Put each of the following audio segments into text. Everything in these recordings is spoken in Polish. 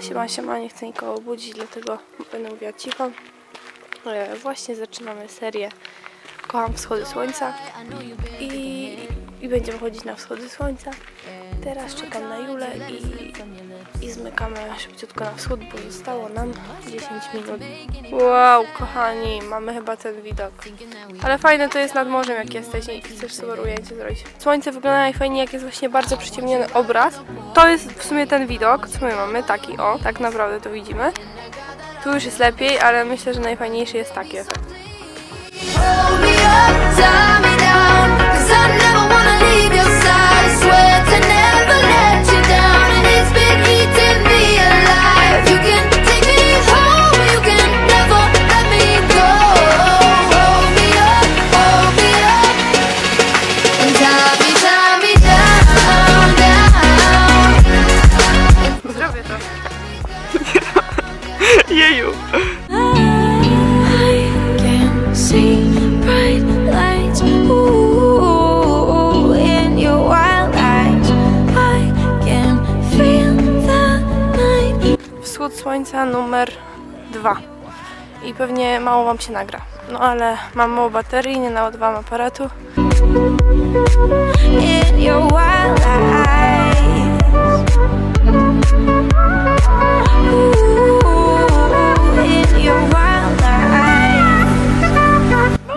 Siema, siema, nie chcę nikogo budzić, dlatego będę mówiła cicho. E, Właśnie zaczynamy serię Kocham wschody słońca i, i będziemy chodzić na wschody słońca. Teraz czekam na Julę i, i zmykamy szybciutko na wschód, bo zostało nam 10 minut. Wow, kochani, mamy chyba ten widok. Ale fajne to jest nad morzem, jak jesteś i chcesz sobie ujęcie zrobić. Słońce wygląda najfajniej, jak jest właśnie bardzo przyciemniony obraz. To jest w sumie ten widok, co my mamy, taki o, tak naprawdę to widzimy. Tu już jest lepiej, ale myślę, że najfajniejszy jest taki efekt. Hold me up, Wschód słońca numer dwa. I pewnie mało wam się nagra. No ale mam mało baterii, nie naładowałam aparatu.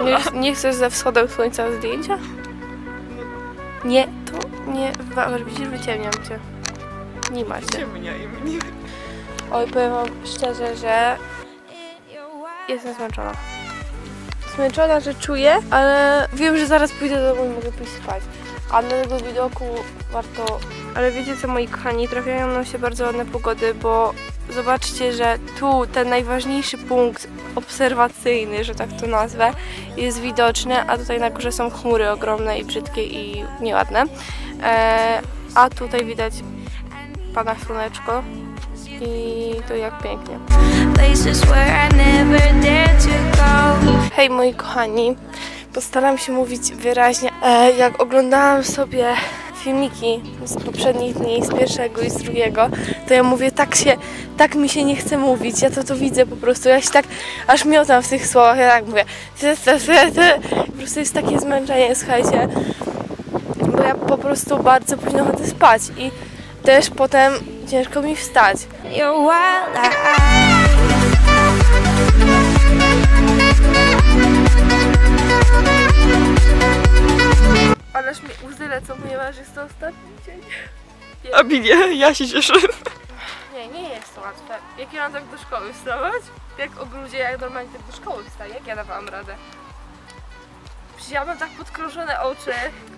Nie, nie chcesz ze wschodem słońca zdjęcia? Nie, to nie. Widzisz, wyciemniam cię. Nie ma cię. Ciemniaj mnie. Oj, powiem wam szczerze, że jestem zmęczona. Zmęczona, że czuję, ale wiem, że zaraz pójdę do domu i mogę pójść spać. A na tego widoku warto... Ale wiecie co, moi kochani, trafiają nam się bardzo ładne pogody, bo zobaczcie, że tu ten najważniejszy punkt obserwacyjny, że tak to nazwę, jest widoczny, a tutaj na górze są chmury ogromne i brzydkie i nieładne. E, a tutaj widać pana słoneczko i to jak pięknie. Hej moi kochani, postaram się mówić wyraźnie. E, jak oglądałam sobie filmiki z poprzednich dni, z pierwszego i z drugiego, to ja mówię, tak się, tak mi się nie chce mówić, ja to to widzę po prostu, ja się tak aż miotam w tych słowach, ja tak mówię, ty, ty, ty, ty. po prostu jest takie zmęczenie, słuchajcie, bo ja po prostu bardzo późno chodzę spać i też potem ciężko mi wstać. Ależ mi łzy lecą, ponieważ jest to ostatni dzień. A mi nie, ja się cieszę. Nie, nie jest to łatwe. Jak ja mam tak do szkoły wstawać? Jak o grudzie, jak normalnie tak do szkoły wstaję, jak ja dawałam radę? Ja mam tak podkrążone oczy.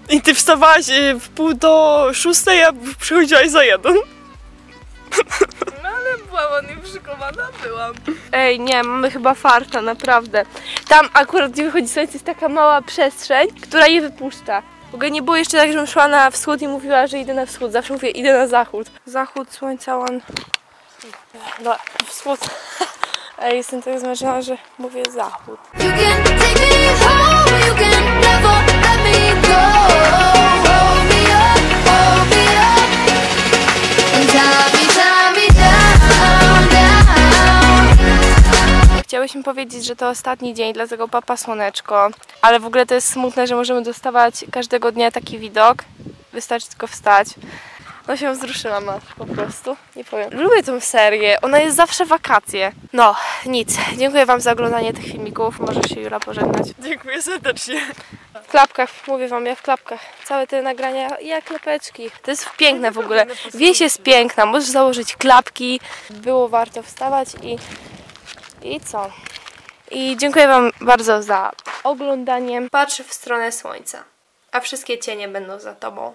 I ty wstawałaś y, w pół do szóstej, a przychodziłaś za jeden. No ale byłam ładnie przyszykowana, byłam. Ej, nie, mamy chyba farta, naprawdę. Tam akurat gdzie wychodzi słońce jest taka mała przestrzeń, która je wypuszcza. W ogóle nie było jeszcze tak, żebym szła na wschód i mówiła, że idę na wschód. Zawsze mówię, idę na zachód. Zachód słońca, on... No, wschód. Ej, jestem tak zmęczona, że mówię zachód. Chciałyśmy powiedzieć, że to ostatni dzień, dlatego papa słoneczko. Ale w ogóle to jest smutne, że możemy dostawać każdego dnia taki widok. Wystarczy tylko wstać. No się wzruszyłam po prostu. Nie powiem. Lubię tę serię. Ona jest zawsze wakacje. No, nic. Dziękuję Wam za oglądanie tych filmików. Możesz się Jula pożegnać. Dziękuję serdecznie. W klapkach, mówię Wam, ja w klapkach. Całe te nagrania, jak klapeczki. To jest piękne w ogóle. Wieś jest piękna. Możesz założyć klapki. Było warto wstawać i... I co? I dziękuję Wam bardzo za oglądanie. Patrz w stronę słońca, a wszystkie cienie będą za Tobą.